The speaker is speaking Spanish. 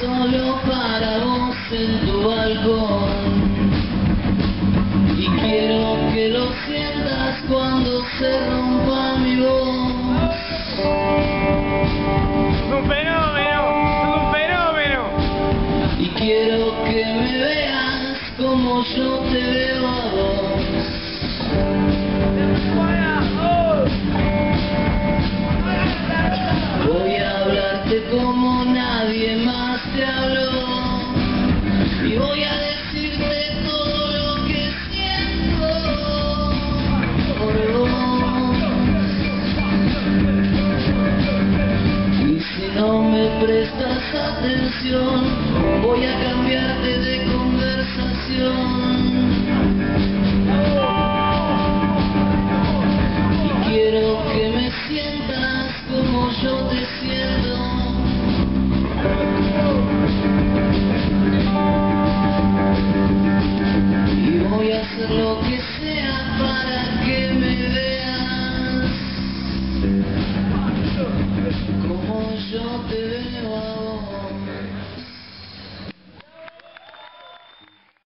solo para vos en tu balcón y quiero que lo sientas cuando se rompa mi voz. Un fenómeno, un fenómeno y quiero que me veas como yo te veo. Nadie más te habló. Y voy a decirte todo lo que siento por vos. Y si no me prestas atención, voy a cambiarte de conversación. Y quiero que me sientas como yo te siento. hacer lo que sea para que me veas. Como yo te veo